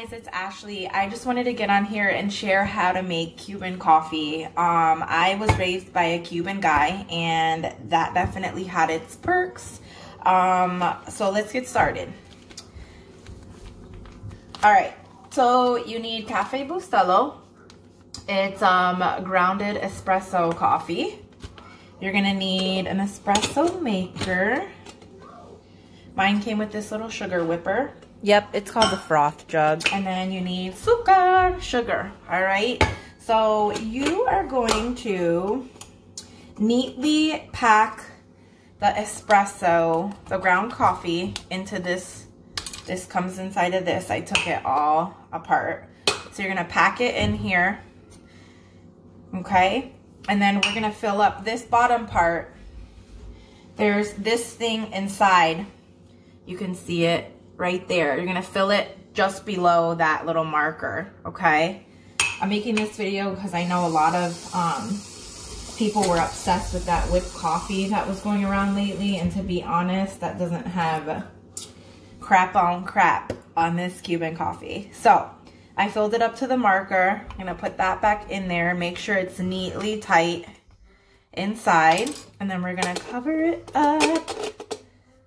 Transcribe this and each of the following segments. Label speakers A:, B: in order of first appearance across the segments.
A: guys, it's Ashley. I just wanted to get on here and share how to make Cuban coffee. Um, I was raised by a Cuban guy and that definitely had its perks. Um, so let's get started. All right, so you need Cafe Bustelo. It's um, grounded espresso coffee. You're gonna need an espresso maker. Mine came with this little sugar whipper.
B: Yep, it's called the froth jug.
A: And then you need sugar, sugar, all right? So you are going to neatly pack the espresso, the ground coffee into this. This comes inside of this. I took it all apart. So you're gonna pack it in here, okay? And then we're gonna fill up this bottom part. There's this thing inside. You can see it right there. You're gonna fill it just below that little marker, okay? I'm making this video because I know a lot of um, people were obsessed with that whipped coffee that was going around lately. And to be honest, that doesn't have crap on crap on this Cuban coffee. So I filled it up to the marker. I'm gonna put that back in there. Make sure it's neatly tight inside. And then we're gonna cover it up.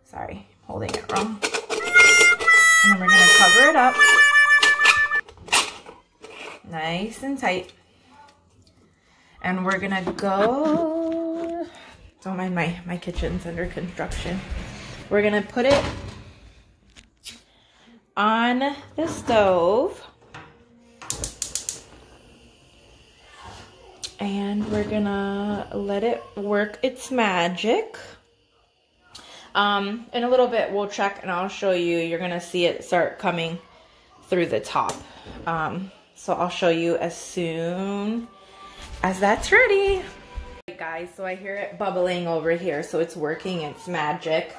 A: Sorry, holding it wrong. Up. Nice and tight. And we're gonna go, don't mind my, my kitchen's under construction. We're gonna put it on the stove. And we're gonna let it work its magic. Um, in a little bit, we'll check and I'll show you. You're to see it start coming through the top. Um, so I'll show you as soon as that's ready. Right, guys, so I hear it bubbling over here. So it's working its magic.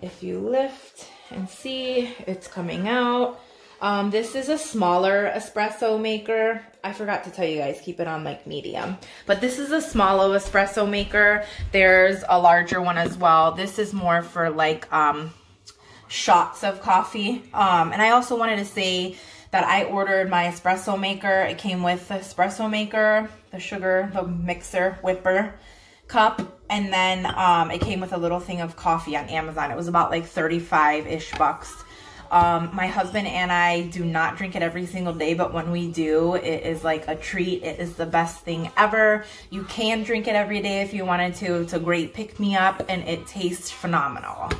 A: If you lift and see, it's coming out. Um, this is a smaller espresso maker. I forgot to tell you guys, keep it on like medium. But this is a smaller espresso maker. There's a larger one as well. This is more for like um, shots of coffee. Um, and I also wanted to say that I ordered my espresso maker. It came with the espresso maker, the sugar, the mixer, whipper cup. And then um, it came with a little thing of coffee on Amazon. It was about like 35-ish bucks. Um, my husband and I do not drink it every single day, but when we do, it is like a treat. It is the best thing ever. You can drink it every day if you wanted to. It's a great pick-me-up, and it tastes phenomenal.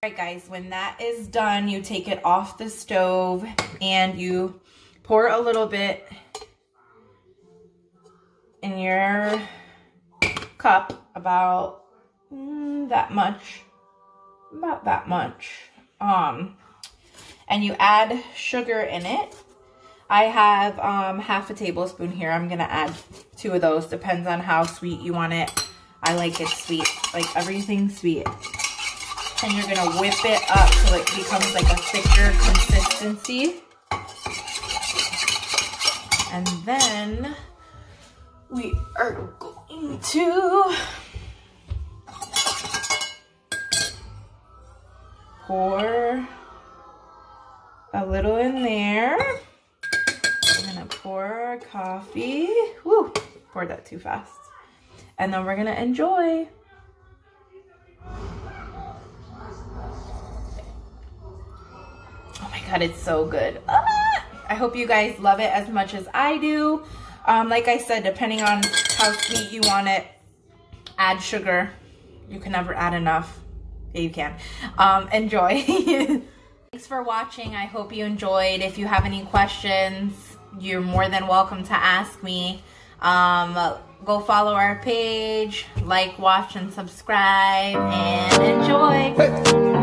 A: All right, guys, when that is done, you take it off the stove, and you pour a little bit in your cup, about mm, that much, about that much um, and you add sugar in it. I have um, half a tablespoon here. I'm going to add two of those. Depends on how sweet you want it. I like it sweet, like everything sweet. And you're going to whip it up so it becomes like a thicker consistency. And then we are going to pour a little in there. I'm gonna pour our coffee. Woo, poured that too fast. And then we're gonna enjoy. Oh my God, it's so good. Ah! I hope you guys love it as much as I do. Um, like I said, depending on how sweet you want it, add sugar. You can never add enough you can. Um, enjoy. Thanks for watching. I hope you enjoyed. If you have any questions, you're more than welcome to ask me. Um, go follow our page, like, watch, and subscribe, and enjoy. Hey.